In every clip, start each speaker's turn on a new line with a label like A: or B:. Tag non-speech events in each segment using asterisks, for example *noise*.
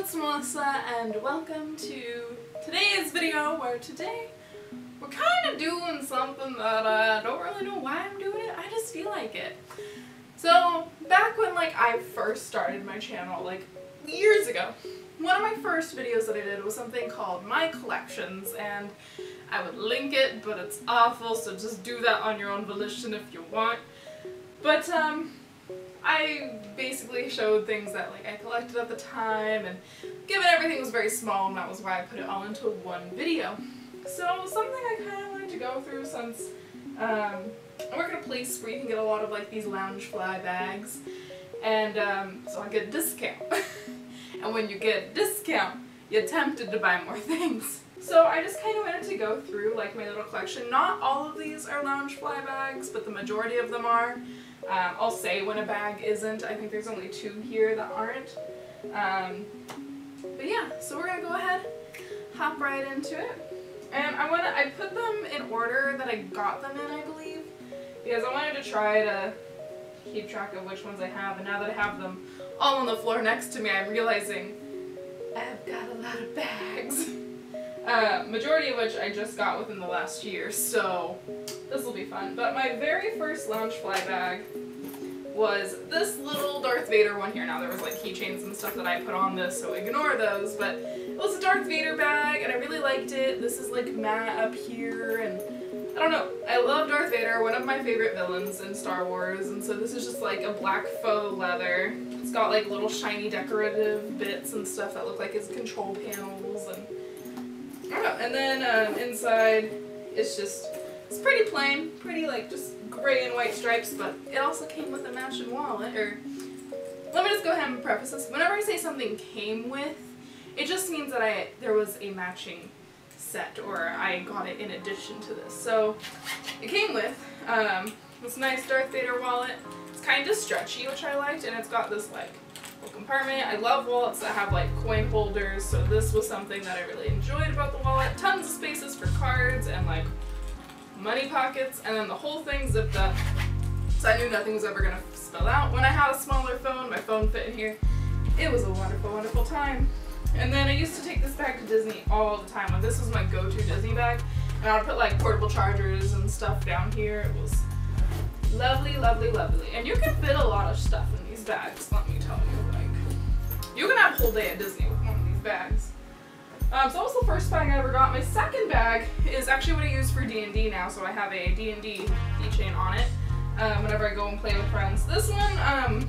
A: it's Melissa and welcome to today's video where today we're kind of doing something that I don't really know why I'm doing it, I just feel like it. So back when like I first started my channel like years ago, one of my first videos that I did was something called My Collections and I would link it but it's awful so just do that on your own volition if you want. But um I basically showed things that like I collected at the time and given everything was very small and that was why I put it all into one video. So something I kind of wanted to go through since um, I work at a place where you can get a lot of like these Loungefly bags and um, so I get a discount. *laughs* and when you get a discount you're tempted to buy more *laughs* things. So I just kind of wanted to go through like my little collection. Not all of these are Loungefly bags, but the majority of them are. Um, I'll say when a bag isn't. I think there's only two here that aren't. Um, but yeah, so we're gonna go ahead, hop right into it. And I wanna, I put them in order that I got them in, I believe, because I wanted to try to keep track of which ones I have. And now that I have them all on the floor next to me, I'm realizing I've got a lot of bags. *laughs* Uh, majority of which I just got within the last year, so this will be fun. But my very first Loungefly bag was this little Darth Vader one here. Now there was like keychains and stuff that I put on this, so ignore those, but it was a Darth Vader bag and I really liked it. This is like matte up here and I don't know. I love Darth Vader, one of my favorite villains in Star Wars, and so this is just like a black faux leather. It's got like little shiny decorative bits and stuff that look like his control panels and Oh, and then um, inside it's just, it's pretty plain, pretty like just gray and white stripes, but it also came with a matching wallet, or, let me just go ahead and preface this. Whenever I say something came with, it just means that I there was a matching set, or I got it in addition to this. So, it came with um, this nice Darth Vader wallet. It's kind of stretchy, which I liked, and it's got this like compartment. I love wallets that have like coin holders, so this was something that I really enjoyed about the wallet. Tons of spaces for cards and like money pockets, and then the whole thing zipped up, so I knew nothing was ever gonna spill out. When I had a smaller phone, my phone fit in here. It was a wonderful, wonderful time. And then I used to take this bag to Disney all the time. Like, this was my go-to Disney bag. And I would put like portable chargers and stuff down here. It was lovely, lovely, lovely. And you can fit a lot of stuff in these bags, let me tell you. Like, you can have a whole day at Disney with one of these bags. Um, so that was the first bag I ever got. My second bag is actually what I use for D&D now, so I have a D&D keychain on it um, whenever I go and play with friends. This one um,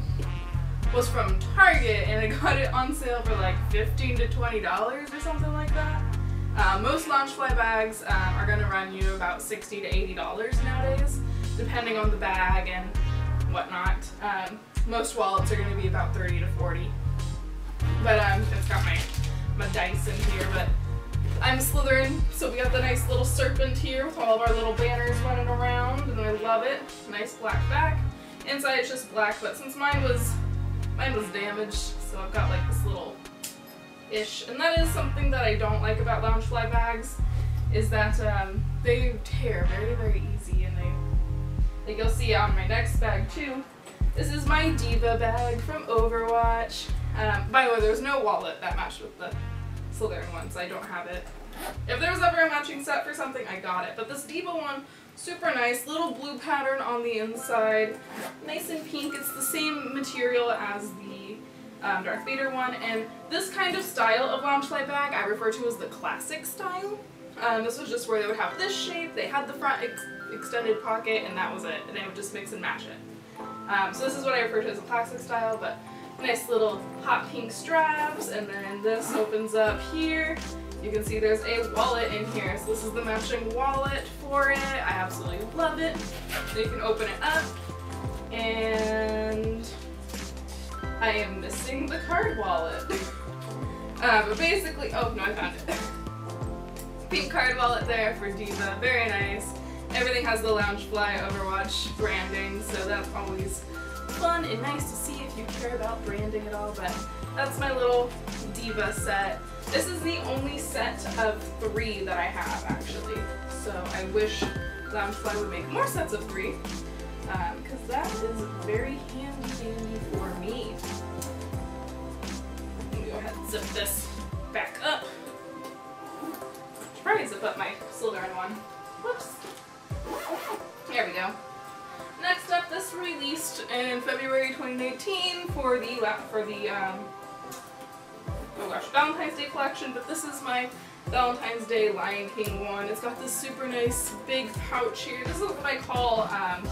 A: was from Target, and I got it on sale for like 15 to $20 or something like that. Uh, most Loungefly bags um, are going to run you about 60 to $80 nowadays, depending on the bag and whatnot. Um, most wallets are going to be about 30 to 40 but um, it's got my, my dice in here, but I'm Slytherin, so we got the nice little serpent here with all of our little banners running around, and I love it. Nice black back. Inside it's just black, but since mine was mine was damaged, so I've got like this little ish. And that is something that I don't like about Loungefly bags, is that um, they tear very, very easy, and they, like you'll see on my next bag too. This is my D.Va bag from Overwatch. Um, by the way, there's no wallet that matched with the Slytherin one, so I don't have it. If there was ever a matching set for something, I got it. But this D.Va one, super nice. Little blue pattern on the inside. Nice and pink. It's the same material as the um, Darth Vader one. And this kind of style of Loungefly bag I refer to as the classic style. Um, this was just where they would have this shape, they had the front ex extended pocket, and that was it. And they would just mix and match it. Um, so this is what I refer to as a classic style, but nice little hot pink straps and then this opens up here. You can see there's a wallet in here. So this is the matching wallet for it. I absolutely love it. So you can open it up and I am missing the card wallet. *laughs* Uh, but basically oh no I found it. *laughs* Pink card wallet there for D.Va, very nice. Everything has the Loungefly Overwatch branding so that's always fun and nice to see if you care about branding at all, but that's my little D.Va set. This is the only set of three that I have, actually. So I wish Loungefly would make more sets of three, because um, that is very handy dandy for me. Let me go ahead and zip this back up. Should probably zip up my Slytherin one. Whoops. There we go. Released in February 2019 for the for the um, oh gosh Valentine's Day collection, but this is my Valentine's Day Lion King one. It's got this super nice big pouch here. This is what I call um,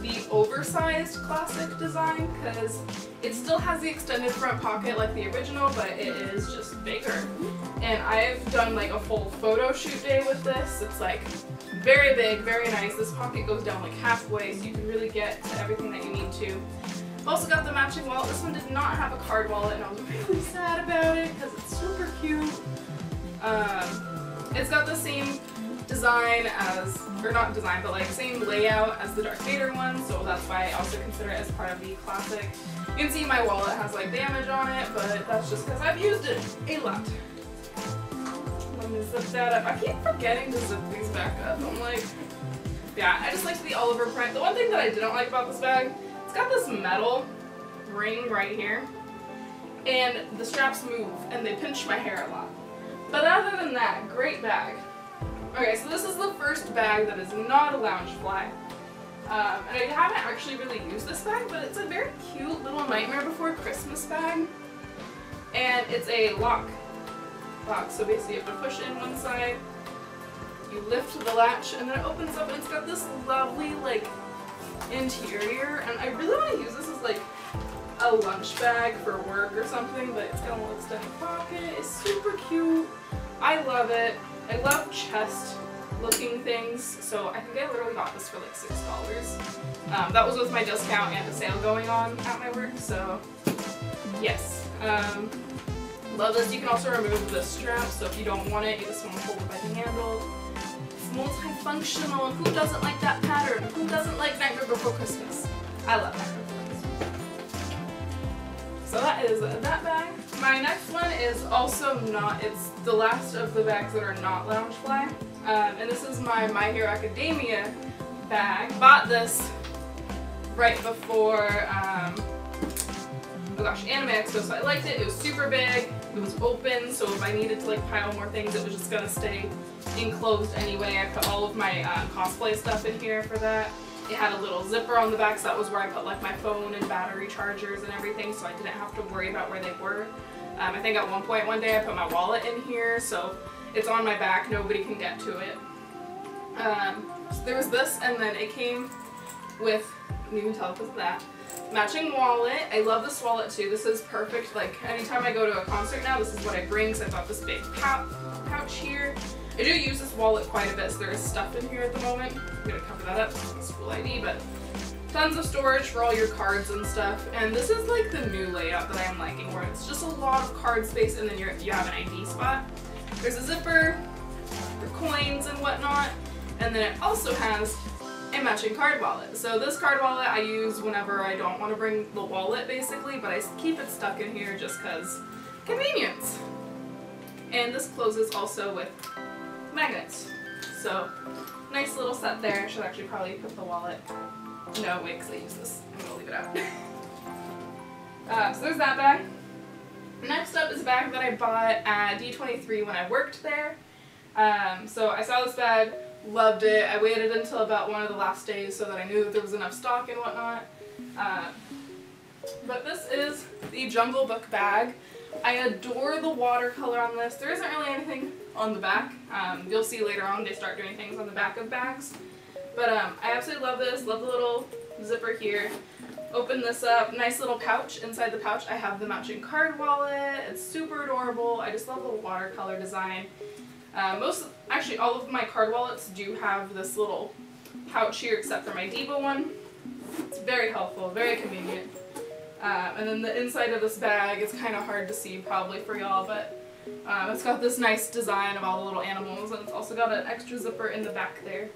A: the oversized classic design because it still has the extended front pocket like the original, but it is just bigger. And I've done like a full photo shoot day with this. It's like very big, very nice. This pocket goes down like halfway so you can really get to everything that you need to. I've also got the matching wallet. This one did not have a card wallet and I was *laughs* really sad about it because it's super cute. Um, it's got the same design as, or not design, but like same layout as the Darth Vader one, so that's why I also consider it as part of the classic. You can see my wallet has like damage on it, but that's just because I've used it a lot. Zip that up. I keep forgetting to zip these back up. I'm like, yeah, I just like the Oliver print. The one thing that I didn't like about this bag, it's got this metal ring right here, and the straps move, and they pinch my hair a lot. But other than that, great bag. Okay, so this is the first bag that is not a Loungefly. Um, and I haven't actually really used this bag, but it's a very cute little Nightmare Before Christmas bag. And it's a lock box, so basically you have to push in one side, you lift the latch, and then it opens up and it's got this lovely, like, interior. And I really want to use this as, like, a lunch bag for work or something, but it's got a little extended pocket. It's super cute. I love it. I love chest looking things, so I think I literally got this for like $6. Um, that was with my discount and a sale going on at my work, so yes. Um, love this. You can also remove the strap, so if you don't want it, you just want to hold it by the handle. It's multifunctional. Who doesn't like that pattern? Who doesn't like Nightmare Before Christmas? I love Nightmare so that is that bag. My next one is also not, it's the last of the bags that are not Loungefly. Um, and this is my My Hero Academia bag. Bought this right before, um, oh gosh, Anime Expo, so I liked it. It was super big, it was open, so if I needed to like pile more things, it was just gonna stay enclosed anyway. I put all of my uh, cosplay stuff in here for that. It had a little zipper on the back, so that was where I put like my phone and battery chargers and everything, so I didn't have to worry about where they were. Um, I think at one point one day I put my wallet in here, so it's on my back, nobody can get to it. Um, so there was this, and then it came with, you can tell because that, matching wallet. I love this wallet too. This is perfect. Like anytime I go to a concert now, this is what I bring because I've got this big pouch here. I do use this wallet quite a bit, so there is stuff in here at the moment. I'm gonna cover that up, school ID, but tons of storage for all your cards and stuff. And this is like the new layout that I'm liking, where it's just a lot of card space and then you you have an ID spot. There's a zipper for coins and whatnot, and then it also has a matching card wallet. So this card wallet I use whenever I don't want to bring the wallet basically, but I keep it stuck in here just because convenience. And this closes also with magnets. So nice little set there. I should actually probably put the wallet. No, wait, because I use this. I'm going to leave it out. *laughs* uh, so there's that bag. Next up is a bag that I bought at D23 when I worked there. Um, so I saw this bag, loved it. I waited until about one of the last days so that I knew that there was enough stock and whatnot. Uh, but this is the Jungle Book bag. I adore the watercolor on this. There isn't really anything on the back. Um, you'll see later on they start doing things on the back of bags. But um, I absolutely love this. Love the little zipper here. Open this up. Nice little pouch. Inside the pouch I have the matching card wallet. It's super adorable. I just love the watercolor design. Uh, most, actually all of my card wallets do have this little pouch here except for my D.Va one. It's very helpful, very convenient. Um, and then the inside of this bag, it's kind of hard to see probably for y'all, but um, it's got this nice design of all the little animals, and it's also got an extra zipper in the back there.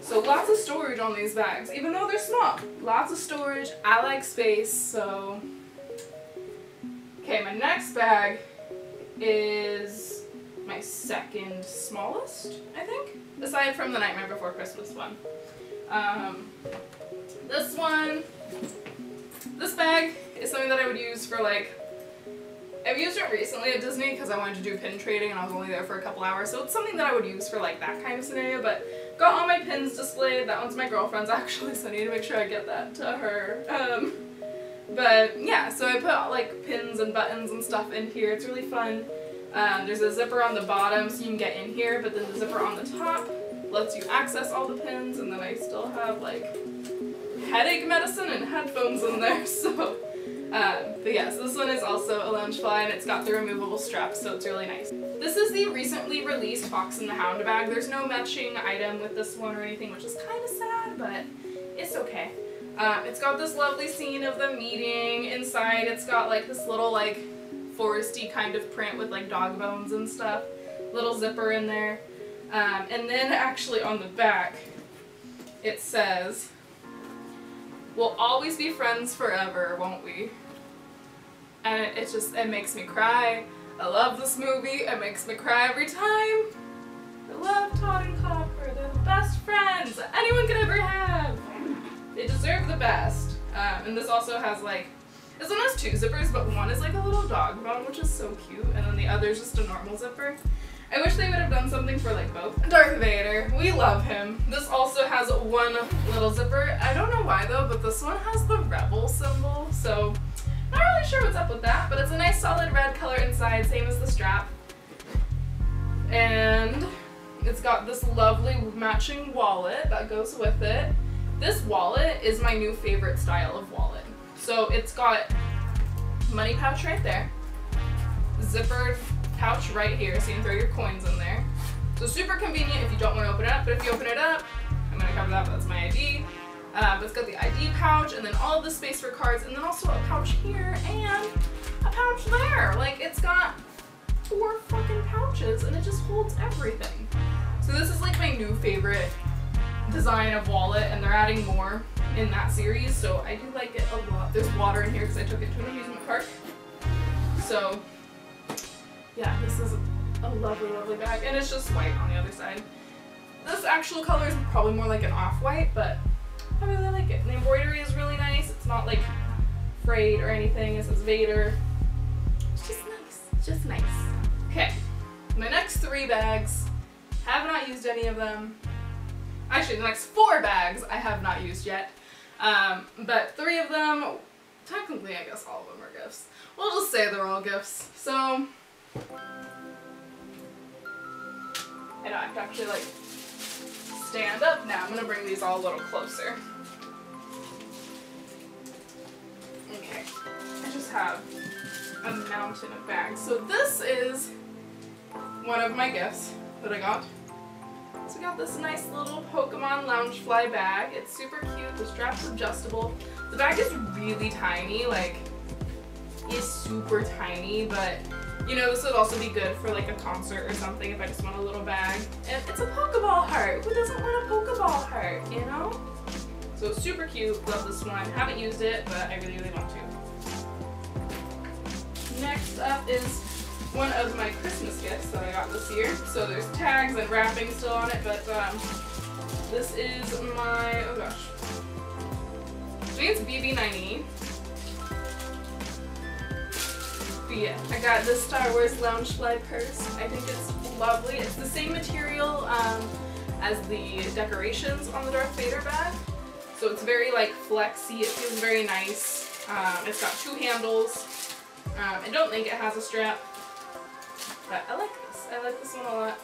A: So lots of storage on these bags, even though they're small. Lots of storage. I like space, so... Okay, my next bag is my second smallest, I think, aside from the Nightmare Before Christmas one. Um, this one, this bag is something that I would use for like I've used it recently at Disney because I wanted to do pin trading and I was only there for a couple hours, so it's something that I would use for like that kind of scenario, but got all my pins displayed. That one's my girlfriend's *laughs* actually, so I need to make sure I get that to her. Um, but yeah, so I put like pins and buttons and stuff in here. It's really fun. Um, there's a zipper on the bottom so you can get in here, but then the zipper on the top lets you access all the pins, and then I still have like headache medicine and headphones in there, *laughs* so um, but yes, this one is also a Loungefly and it's got the removable straps, so it's really nice. This is the recently released Fox and the Hound bag. There's no matching item with this one or anything, which is kind of sad, but it's okay. Um, it's got this lovely scene of them meeting. Inside, it's got like this little like foresty kind of print with like dog bones and stuff. Little zipper in there. Um, and then actually on the back, it says, We'll always be friends forever, won't we? And it, it just, it makes me cry. I love this movie. It makes me cry every time. I love Todd and Copper. They're the best friends anyone could ever have. They deserve the best. Um, and this also has like, this one has two zippers, but one is like a little dog bone, which is so cute, and then the other is just a normal zipper. I wish they would have done something for like both. Darth Vader, we love him. This also has one little zipper. I don't know why though, but this one has the rebel symbol, so not really sure what's up with that, but it's a nice solid red color inside, same as the strap. And it's got this lovely matching wallet that goes with it. This wallet is my new favorite style of wallet. So it's got money pouch right there, zippered pouch right here so you can throw your coins in there. So super convenient if you don't want to open it up, but if you open it up, I'm going to cover that, but that's my ID. Uh, but it's got the ID pouch and then all the space for cards and then also a pouch here and a pouch there. Like it's got four fucking pouches and it just holds everything. So this is like my new favorite design of wallet and they're adding more in that series so I do like it a lot. There's water in here because I took it to an amusement park. So yeah, this is a lovely, lovely bag and it's just white on the other side. This actual color is probably more like an off-white, but I really like it. And the embroidery is really nice. It's not like frayed or anything. It says Vader. It's just nice. Just nice. Okay, my next three bags, have not used any of them. Actually, the next four bags I have not used yet. Um, but three of them, technically I guess all of them are gifts. We'll just say they're all gifts. So, I know, I have to actually like stand up now. I'm gonna bring these all a little closer. Okay, I just have a mountain of bags. So this is one of my gifts that I got. So we got this nice little Pokemon Loungefly bag. It's super cute. The strap's adjustable. The bag is really tiny, like, it's super tiny, but you know, this would also be good for like a concert or something if I just want a little bag. And it's a Pokeball heart. Who doesn't want a Pokeball heart, you know? So it's super cute. Love this one. Haven't used it, but I really, really want to. Next up is one of my Christmas gifts that I got this year. So there's tags and wrapping still on it, but um, this is my, oh gosh. I think it's BB-9E. But yeah, I got this Star Wars Lounge Loungefly purse. I think it's lovely. It's the same material um, as the decorations on the Darth Vader bag. So it's very like flexy. It feels very nice. Um, it's got two handles. Um, I don't think it has a strap, but I like this. I like this one a lot.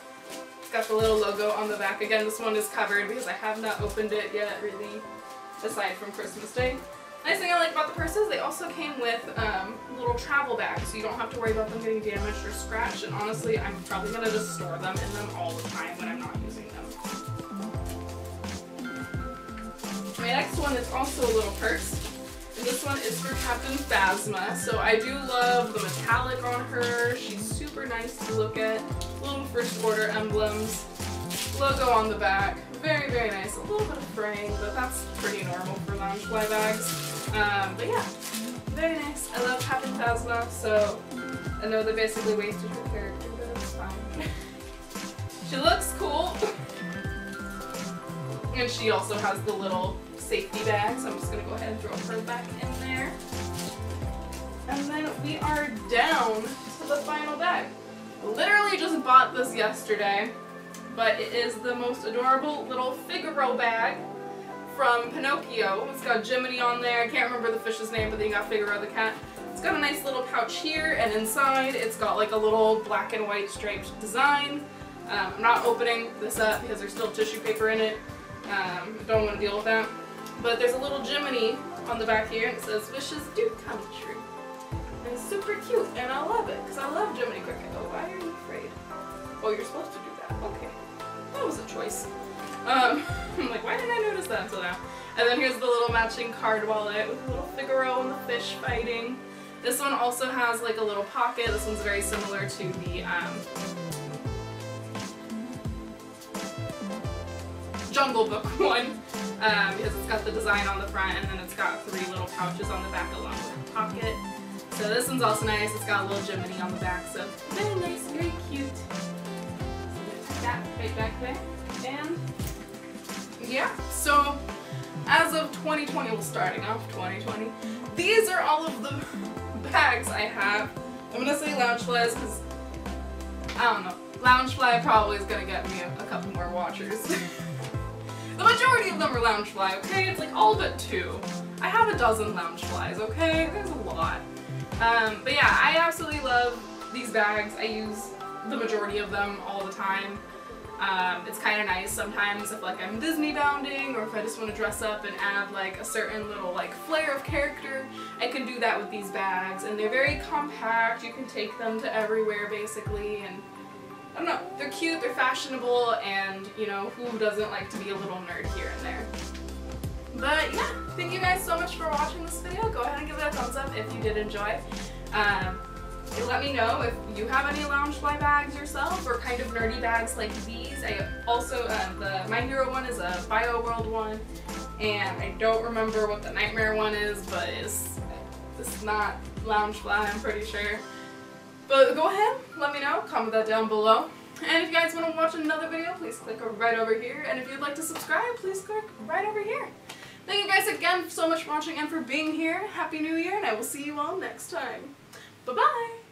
A: It's got the little logo on the back. Again, this one is covered because I have not opened it yet, really, aside from Christmas Day. Nice thing I like about the purses, they also came with um, little travel bags, so you don't have to worry about them getting damaged or scratched. And honestly, I'm probably going to just store them in them all the time when I'm not using them. My next one is also a little purse. And this one is for Captain Phasma. So I do love the metallic on her. She's super nice to look at. Little first order emblems. Logo on the back. Very, very nice. A little bit of fraying, but that's pretty normal for Loungefly bags. Um, but yeah, very nice. I love Captain Phasma, so I know they basically wasted her character, but it's fine. *laughs* she looks cool. and she also has the little safety bag, so I'm just to go ahead and throw her back in there. And then we are down the final bag. Literally just bought this yesterday, but it is the most adorable little Figaro bag from Pinocchio. It's got Jiminy on there. I can't remember the fish's name, but then you got Figaro the cat. It's got a nice little pouch here, and inside it's got like a little black and white striped design. Um, I'm not opening this up because there's still tissue paper in it. Um, don't want to deal with that. But there's a little Jiminy on the back here, and it says, wishes do come true. It's super cute, and I love it, because I love Jiminy Cricket. Oh, why are you afraid? Oh, you're supposed to do that. Okay. That was a choice. Um, *laughs* I'm like, why didn't I notice that until now? And then here's the little matching card wallet with a little Figaro and the fish fighting. This one also has like a little pocket. This one's very similar to the um, Jungle Book *laughs* one um, because it's got the design on the front and then it's got three little pouches on the back along with the pocket. So this one's also nice. It's got a little Jiminy on the back, so very nice, very cute. So that right back there. And yeah, so as of 2020, well starting off 2020, these are all of the bags I have. I'm gonna say Loungeflies because I don't know. Loungefly probably is gonna get me a, a couple more watchers. *laughs* the majority of them are Loungefly, okay? It's like all but two. I have a dozen Loungeflies, okay? There's a lot. Um, but yeah, I absolutely love these bags. I use the majority of them all the time. Um, it's kind of nice sometimes if like I'm Disney bounding or if I just want to dress up and add like a certain little like flair of character, I can do that with these bags and they're very compact, you can take them to everywhere basically and I don't know, they're cute, they're fashionable and you know, who doesn't like to be a little nerd here and there. But yeah, thank you guys so much for watching this video. Go ahead and give it a thumbs up if you did enjoy. Um, let me know if you have any Loungefly bags yourself or kind of nerdy bags like these. I also, uh, the My Hero one is a Bioworld one and I don't remember what the Nightmare one is, but it's, it's not Loungefly, I'm pretty sure. But go ahead, let me know, comment that down below. And if you guys want to watch another video, please click right over here. And if you'd like to subscribe, please click right over here. Thank you guys again so much for watching and for being here. Happy New Year, and I will see you all next time. Bye-bye!